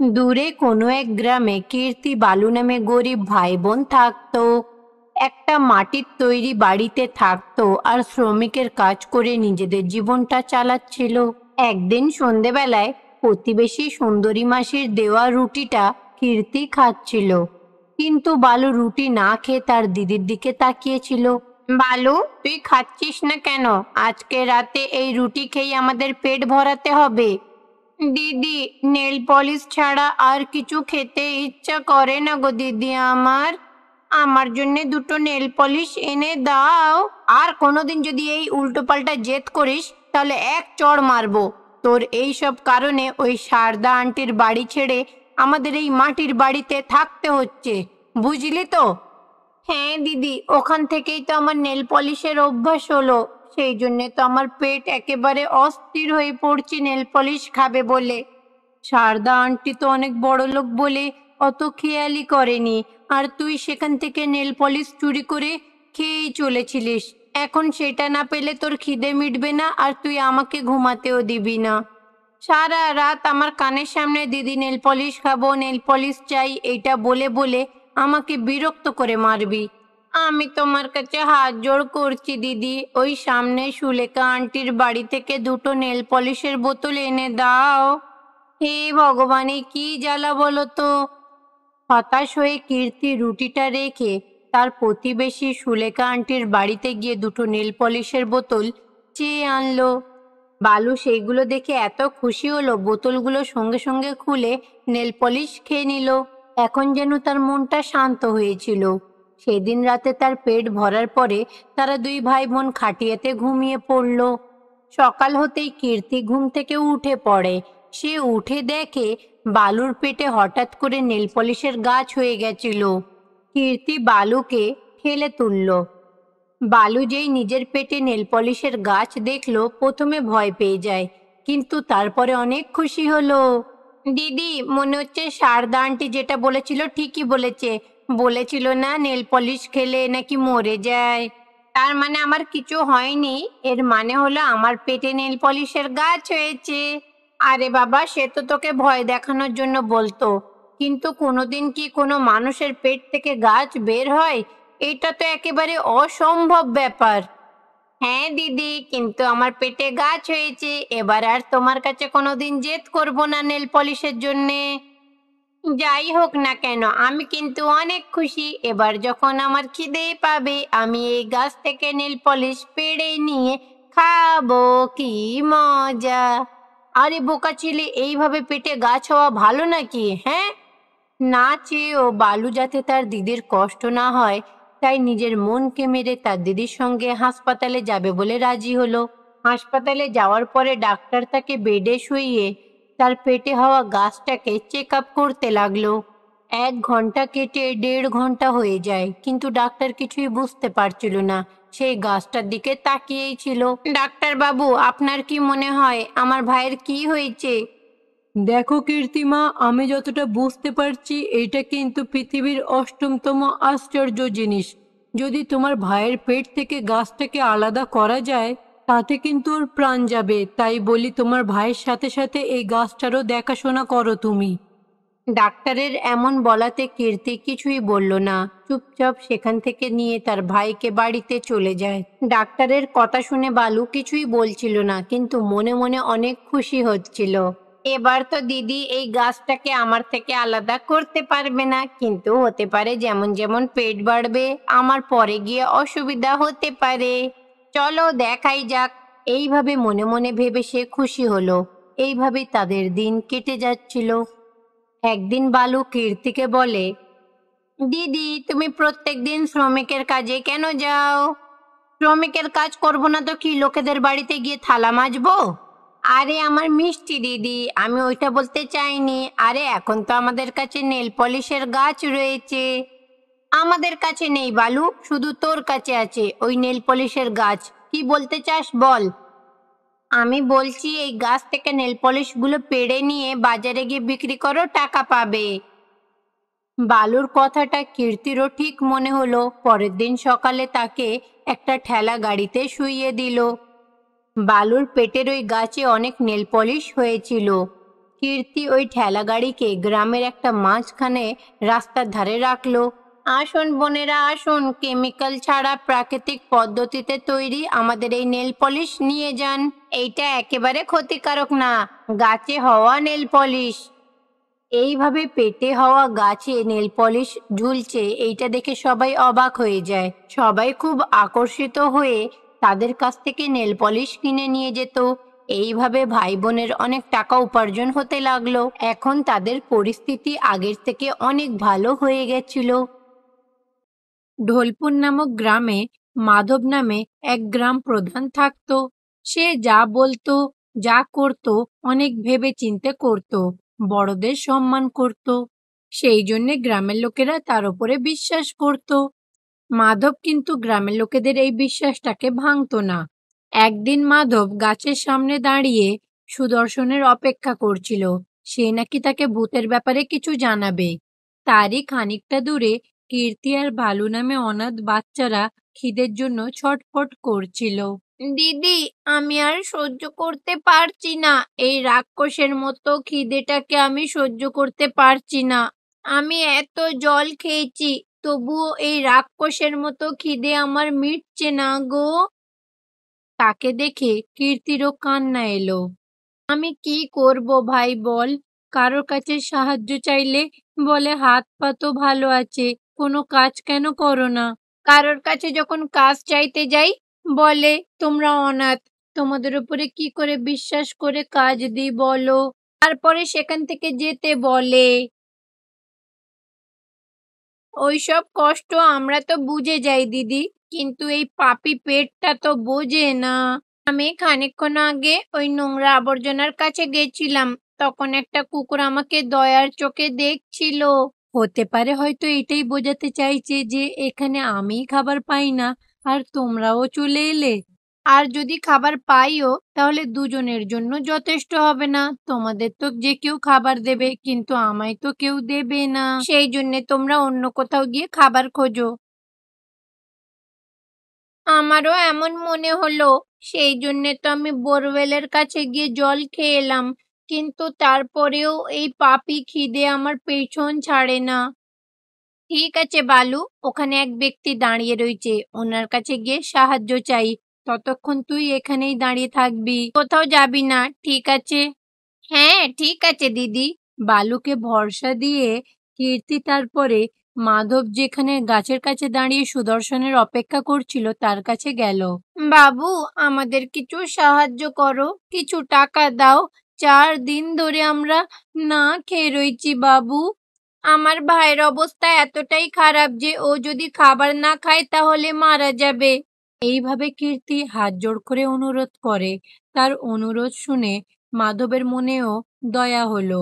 দূরে কোনো এক গ্রামে কীর্তি বালু নামে গরিব ভাই বোন থাকতো। একটা মাটির তৈরি বাড়িতে থাকতো আর শ্রমিকের কাজ করে নিজেদের জীবনটা চালাচ্ছিল। একদিন সন্ধেবেলায় প্রতিবেশী সুন্দরী মাসির দেওয়া রুটিটা কীর্তি খাচ্ছিল। কিন্তু বালু রুটি না খেয়ে তার দিদির দিকে তাকিয়েছিল। বালু, তুই খাচ্ছিস না কেন? আজকে রাতে এই রুটি খেয়ে আমাদের পেট ভরাতে হবে। দিদি, নেল পলিশ ছাড়া আর কিছু খেতে ইচ্ছা করে না গো দিদি আমার। আমার জন্য দুটো নেল পলিশ এনে দাও। আর কোনোদিন যদি এই উল্টোপাল্টা জেদ করিস, তাহলে এক চড় মারবো। তোর এই সব কারণে ওই সারদা আন্টির বাড়ি ছেড়ে আমাদের এই মাটির বাড়িতে থাকতে হচ্ছে। বুঝলি তো? হ্যাঁ দিদি, ওখান থেকেই তো আমার নেল পলিশের অভ্যাস হলো। সেই জন্যে তো আমার পেট একেবারে অস্থির হয়ে পড়ছে, নেল পলিশ খাবে বলে। শারদা আন্টি তো অনেক বড় লোক বলে অত খেয়ালই করেনি। আর তুই সেখান থেকে নেল পলিশ চুরি করে খেয়েই চলেছিলিস। এখন সেটা না পেলে তোর খিদে মিটবে না আর তুই আমাকে ঘুমাতেও দিবি না। সারা রাত আমার কানের সামনে, দিদি, নেল পলিশ খাব, নেল পলিশ চাই এইটা বলে বলে আমাকে বিরক্ত করে মারবি। আমি তোমার কাছে হাত জোড় করছি, দিদি। ওই সামনে সুলেখা আন্টির বাড়ি থেকে দুটো নেল পলিশের বোতল এনে দাও। হে ভগবানে কি জ্বালা বলো তো? হতাশ হয়ে কীর্তি রুটিটা রেখে তার প্রতিবেশী সুলেখা আন্টির বাড়িতে গিয়ে দুটো নেল পলিশের বোতল চেয়ে আনলো। বালু, সেইগুলো দেখে এত খুশি হলো, বোতলগুলো সঙ্গে সঙ্গে খুলে নেল পলিশ খেয়ে নিল। এখন যেন তার মনটা শান্ত হয়েছিল। সেদিন রাতে তার পেট ভরার পরে তারা দুই ভাই বোন খাটিয়াতে ঘুমিয়ে পড়ল। সকাল হতেই কীর্তি ঘুম থেকে উঠে পড়ে। সে উঠে দেখে বালুর পেটে হঠাৎ করে নেল পলিশের গাছ হয়ে গেছিল। কীর্তি বালুকে ঠেলে তুলল। বালু যেই নিজের পেটে নেল পলিশের গাছ দেখল, প্রথমে ভয় পেয়ে যায়, কিন্তু তারপরে অনেক খুশি হলো। দিদি, মনে হচ্ছে শারদা আন্টি যেটা বলেছিল ঠিকই বলেছে বলেছিল না, নেল পলিশ খেলে নাকি মরে যায়। তার মানে আমার কিছু হয়নি। এর মানে হলো আমার পেটে নেল পলিশের গাছ হয়েছে। আরে বাবা, সে তো তোকে ভয় দেখানোর জন্য বলতো। কিন্তু কোনোদিন কি কোনো মানুষের পেট থেকে গাছ বের হয়? এটা তো একেবারে অসম্ভব ব্যাপার। হ্যাঁ দিদি, কিন্তু আমার পেটে গাছ হয়েছে। এবার আর তোমার কাছে কোনোদিন জেদ করব না নেল পলিশের জন্যে। যাই হোক না কেন, আমি কিন্তু অনেক খুশি। এবার যখন আমার খিদে পাবে, আমি এই গাছ থেকে নেল পলিশ পেড়ে নিয়ে খাব কি মজা। আরে বোকা ছেলে এইভাবে পেটে গাছ হওয়া ভালো নাকি হ্যাঁ? না চেয়েও বালু যাতে তার দিদির কষ্ট না হয়, তাই নিজের মনকে মেরে তার দিদির সঙ্গে হাসপাতালে যাবে বলে রাজি হলো। হাসপাতালে যাওয়ার পরে ডাক্তার তাকে বেডে শুইয়ে তার পেটে হওয়া গাছটাকে চেক আপ করতে লাগল। এক ঘণ্টা কেটে দেড় ঘণ্টা হয়ে যায়, কিন্তু ডাক্তার কিছুই বুঝতে পারছিল না। সেই গাছটার দিকে তাকিয়েই ছিল। ডাক্তার বাবু আপনার কি মনে হয় আমার ভাইয়ের কি হয়েছে? দেখো কীর্তিমা, আমি যতটা বুঝতে পারছি এটা কিন্তু পৃথিবীর অষ্টমতম আশ্চর্য জিনিস। যদি তোমার ভাইয়ের পেট থেকে গাছটাকে আলাদা করা যায় তাতে কিন্তু ওর প্রাণ যাবে। তাই বলি তোমার ভাইয়ের সাথে সাথে এই গাছটারও দেখাশোনা করো তুমি। ডাক্তারের এমন বলাতে কীর্তি কিছুই বলল না। চুপচাপ সেখান থেকে নিয়ে তার ভাইকে বাড়িতে চলে যায়। ডাক্তারের কথা শুনে বালু কিছুই বলছিল না, কিন্তু মনে মনে অনেক খুশি হচ্ছিল। এবার তো দিদি এই গাছটাকে আমার থেকে আলাদা করতে পারবে না, কিন্তু হতে পারে যেমন যেমন পেট বাড়বে, আমার পরে গিয়ে অসুবিধা হতে পারে। চলো দেখাই যাক। এইভাবে মনে মনে ভেবে সে খুশি হলো। এইভাবে তাদের দিন কেটে যাচ্ছিল। একদিন বালু কীর্তিকে বলে, দিদি, তুমি প্রত্যেক দিন শ্রমিকের কাজে কেন যাও? শ্রমিকের কাজ করব না তো কি, লোকেদের বাড়িতে গিয়ে থালা মাজবো? আরে আমার মিষ্টি দিদি, আমি ওইটা বলতে চাইনি। আরে এখন তো আমাদের কাছে নেল পলিশের গাছ রয়েছে। আমাদের কাছে নেই, বালু। শুধু তোর কাছে আছে, ওই নেল পলিশের গাছ। কি বলতে চাস, বল। আমি বলছি, এই গাছ থেকে নেল পলিশগুলো পেড়ে নিয়ে বাজারে গিয়ে বিক্রি করো, টাকা পাবে। বালুর কথাটা কীর্তিরও ঠিক মনে হলো। পরের দিন সকালে তাকে একটা ঠেলা গাড়িতে শুইয়ে দিল। বালুর পেটের ওই গাছে অনেক নেল পলিশ হয়েছিল। কীর্তি ওই ঠেলা গাড়িকে গ্রামের একটা মাঝখানে রাস্তার ধারে রাখল। আসুন বোনেরা আসুন, কেমিক্যাল ছাড়া প্রাকৃতিক পদ্ধতিতে তৈরি আমাদের এই নেল পলিশ নিয়ে যান। এইটা একেবারে ক্ষতিকারক না, গাছে হওয়া নেল পলিশ। এইভাবে পেটে হওয়া গাছে নেল পলিশ ঝুলছে, এইটা দেখে সবাই অবাক হয়ে যায়। সবাই খুব আকর্ষিত হয়ে তাদের কাছ থেকে নেল পলিশ কিনে নিয়ে যেত। এইভাবে ভাই বোনের অনেক টাকা উপার্জন হতে লাগল। এখন তাদের পরিস্থিতি আগের থেকে অনেক ভালো হয়ে গেছিল। ঢোলপুর নামক গ্রামে মাধব নামে এক গ্রাম প্রধান থাকত। সে যা বলতো, যা করত, অনেক ভেবে চিন্তে করত, বড়দের সম্মান করত। সেই জন্যে গ্রামের লোকেরা তার উপরে বিশ্বাস করত। মাধব কিন্তু গ্রামের লোকেদের এই বিশ্বাসটাকে ভাঙত না। একদিন মাধব গাছের সামনে দাঁড়িয়ে সুদর্শনের অপেক্ষা করছিল। সে নাকি তাকে ভূতের ব্যাপারে কিছু জানাবে। তারই খানিকটা দূরে কীর্তি আর ভালু নামে অনাথ বাচ্চারা খিদের জন্য ছটফট করছিল। দিদি, আমি আর সহ্য করতে পারছি না। এই রাক্ষসের মতো খিদেটাকে আমি সহ্য করতে পারছি না। আমি এত জল খেয়েছি, তবুও এই রাক্ষসের মতো খিদে আমার মিটছে না গো। তাকে দেখে কীর্তিরও কান্না এলো। আমি কি করব ভাই বল? কারোর কাছে সাহায্য চাইলে বলে হাত পা তো ভালো আছে। কোনো কাজ কেন করো না? কারোর কাছে যখন কাজ চাইতে যাই, বলে, তোমরা অনাথ, তোমাদের উপরে কি করে বিশ্বাস করে কাজ দিই বলো? তারপরে সেখান থেকে যেতে বলে। ওইসব কষ্ট আমরা তো বুঝে যাই, দিদি, কিন্তু এই পাপি পেটটা তো বোঝে না। আমি খানিকক্ষণ আগে ওই নোংরা আবর্জনার কাছে গেছিলাম, তখন একটা কুকুর আমাকে দয়ার চোখে দেখছিল। হতে পারে হয়তো এটাই বোঝাতে চাইছে যে এখানে আমি খাবার পাই না, আর তোমরাও চলে এলে। আর যদি খাবার পাইও, তাহলে দুজনের জন্য যথেষ্ট হবে না। তোমাদের তো যে কেউ খাবার দেবে, কিন্তু আমায় তো কেউ দেবে না। সেই জন্যে তোমরা অন্য কোথাও গিয়ে খাবার খোঁজো। আমারও এমন মনে হলো। সেই জন্যে তো আমি বোরওয়েলের কাছে গিয়ে জল খেয়ে এলাম। কিন্তু তারপরেও এই পাপি খিদে আমার পেছন ছাড়ে না। ঠিক আছে, বালু, ওখানে এক ব্যক্তি দাঁড়িয়ে রয়েছে। ওনার কাছে গিয়ে সাহায্য চাই। ততক্ষণ তুই এখানেই দাঁড়িয়ে থাকবি। কোথাও যাবি না, ঠিক আছে? হ্যাঁ ঠিক আছে, দিদি। বালুকে ভরসা দিয়ে কীর্তি তারপরে মাধব যেখানে গাছের কাছে দাঁড়িয়ে সুদর্শনের অপেক্ষা করছিল, তার কাছে গেল। বাবু, আমাদের কিছু সাহায্য করো। কিছু টাকা দাও। চার দিন ধরে আমরা না খেয়ে রয়েছি, বাবু। আমার ভাইয়ের অবস্থা এতটাই খারাপ যে ও যদি খাবার না খায় তাহলে মারা যাবে। এইভাবে কীর্তি হাত জোড় করে অনুরোধ করে। তার অনুরোধ শুনে মাধবের মনেও দয়া হলো।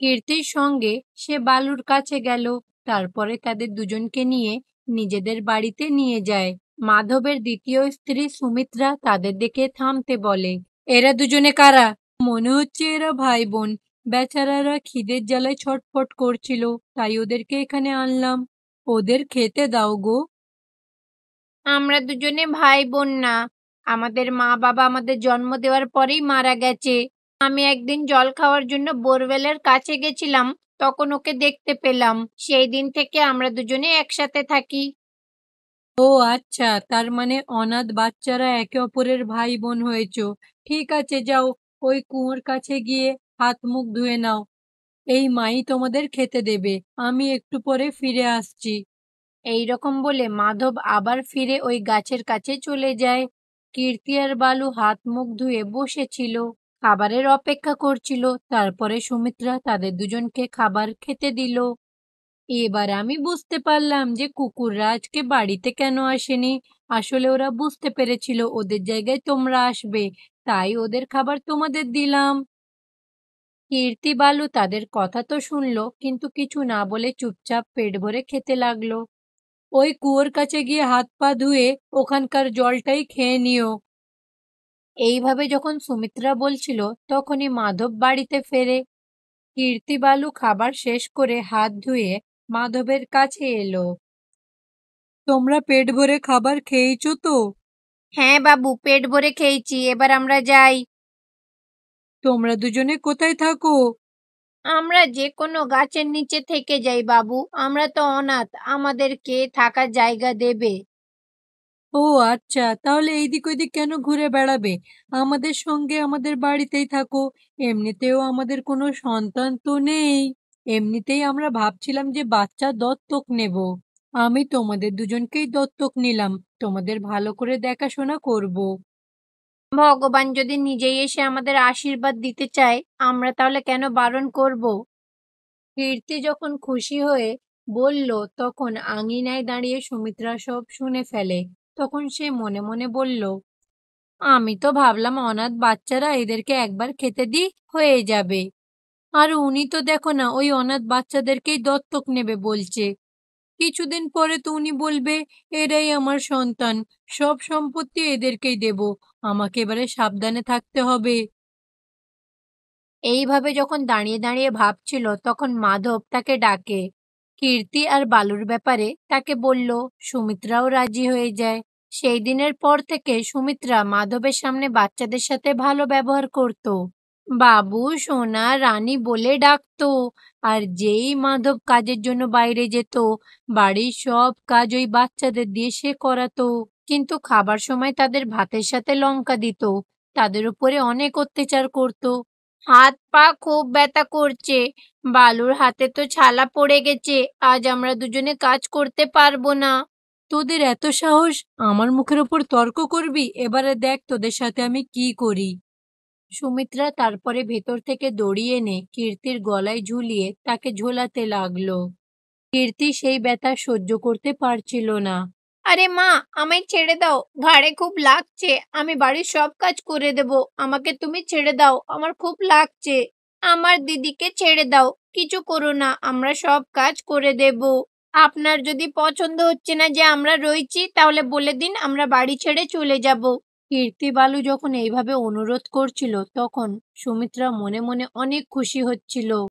কীর্তির সঙ্গে সে বালুর কাছে গেল। তারপরে তাদের দুজনকে নিয়ে নিজেদের বাড়িতে নিয়ে যায়। মাধবের দ্বিতীয় স্ত্রী সুমিত্রা তাদের দেখে থামতে বলে, এরা দুজনে কারা? মনে হচ্ছে এরা ভাই বোন বেচারারা খিদের জ্বালায় ছটফট করছিল তাই ওদেরকে এখানে আনলাম। ওদের খেতে দাও গো। আমরা দুজনে ভাই বোন না। আমাদের মা বাবা আমাদের জন্ম দেওয়ার পরেই মারা গেছে। আমি একদিন জল খাওয়ার জন্য বোরওয়েলের কাছে গেছিলাম তখন ওকে দেখতে পেলাম। সেই দিন থেকে আমরা দুজনে একসাথে থাকি। ও আচ্ছা তার মানে অনাথ বাচ্চারা একে অপরের ভাই বোন হয়েছ। ঠিক আছে যাও। ওই কুয়োর কাছে গিয়ে হাত মুখ ধুয়ে নাও। এই মাই তোমাদের খেতে দেবে, আমি একটু পরে ফিরে আসছি। এই রকম বলে মাধব আবার ফিরে ওই গাছের কাছে চলে যায়। কীর্তি আর বালু হাত মুখ ধুয়ে বসেছিল, খাবারের অপেক্ষা করছিল, তারপরে সুমিত্রা তাদের দুজনকে খাবার খেতে দিল। এবার আমি বুঝতে পারলাম যে কুকুররা আজকে বাড়িতে কেন আসেনি, আসলে ওরা বুঝতে পেরেছিল ওদের জায়গায় তোমরা আসবে তাই ওদের খাবার তোমাদের দিলাম। কীর্তি বালু তাদের কথা তো শুনলো, কিন্তু কিছু না বলে চুপচাপ পেট ভরে খেতে লাগল। ওই কুয়োর কাছে গিয়ে হাত পা ধুয়ে ওখানকার জলটাই খেয়ে নিও। এইভাবে যখন সুমিত্রা বলছিল, তখনই মাধব বাড়িতে ফেরে। কীর্তি বালু খাবার শেষ করে হাত ধুয়ে মাধবের কাছে এলো। তোমরা পেট ভরে খাবার খেয়েছো তো? হ্যাঁ বাবু পেট ভরে খেয়েছি এবার আমরা যাই। তোমরা দুজনে কোথায় থাকো? আমরা যে কোনো গাছের নিচে থেকে যাই বাবু আমরা তো অনাথ আমাদেরকে থাকার জায়গা দেবে। ও আচ্ছা তাহলে এইদিক ওইদিক কেন ঘুরে বেড়াবে? আমাদের সঙ্গে আমাদের বাড়িতেই থাকো এমনিতেও আমাদের কোনো সন্তান তো নেই। এমনিতেই আমরা ভাবছিলাম যে বাচ্চা দত্তক নেব। আমি তোমাদের দুজনকেই দত্তক নিলাম। তোমাদের ভালো করে দেখাশোনা করব। ভগবান যদি নিজেই এসে আমাদের আশীর্বাদ দিতে চায়, আমরা তাহলে কেন বারণ করব? কীর্তি যখন খুশি হয়ে বলল, তখন আঙিনায় দাঁড়িয়ে সুমিত্রা সব শুনে ফেলে। তখন সে মনে মনে বলল, আমি তো ভাবলাম অনাথ বাচ্চারা এদেরকে একবার খেতে দিই হয়ে যাবে। আর উনি তো দেখো না, ওই অনাথ বাচ্চাদেরকেই দত্তক নেবে বলছে। কিছুদিন পরে তো উনি বলবে, এরাই আমার সন্তান, সব সম্পত্তি এদেরকেই দেব, আমাকে এবারে সাবধানে থাকতে হবে। এইভাবে যখন দাঁড়িয়ে দাঁড়িয়ে ভাবছিল, তখন মাধব তাকে ডাকে। কীর্তি আর বালুর ব্যাপারে তাকে বলল, সুমিত্রাও রাজি হয়ে যায়। সেই দিনের পর থেকে সুমিত্রা মাধবের সামনে বাচ্চাদের সাথে ভালো ব্যবহার করত। বাবু, সোনা, রানী বলে ডাকতো। আর যেই মাধব কাজের জন্য বাইরে যেত, বাড়ির সব কাজ ওই বাচ্চাদের দিয়ে সে করাতো। কিন্তু খাবার সময় তাদের ভাতের সাথে লঙ্কা দিত। তাদের উপরে অনেক অত্যাচার করত। হাত পা খুব ব্যথা করছে। বালুর হাতে তো ছালা পড়ে গেছে। আজ আমরা দুজনে কাজ করতে পারব না। তোদের এত সাহস? আমার মুখের ওপর তর্ক করবি? এবারে দেখ তোদের সাথে আমি কি করি। সুমিত্রা তারপরে ভেতর থেকে দড়ি এনে কীর্তির গলায় ঝুলিয়ে তাকে ঝোলাতে লাগল। কীর্তি সেই ব্যথা সহ্য করতে পারছিল না। আরে মা, আমায় ছেড়ে দাও। ঘাড়ে খুব লাগছে। আমি বাড়ির সব কাজ করে দেব। আমাকে তুমি ছেড়ে দাও। আমার খুব লাগছে। আমার দিদিকে ছেড়ে দাও। কিছু করো না। আমরা সব কাজ করে দেব। আপনার যদি পছন্দ হচ্ছে না যে আমরা রয়েছি, তাহলে বলে দিন আমরা বাড়ি ছেড়ে চলে যাব। কীর্তি বালু যখন এইভাবে অনুরোধ করছিল তখন সুমিত্রা মনে মনে অনেক খুশি হচ্ছিল।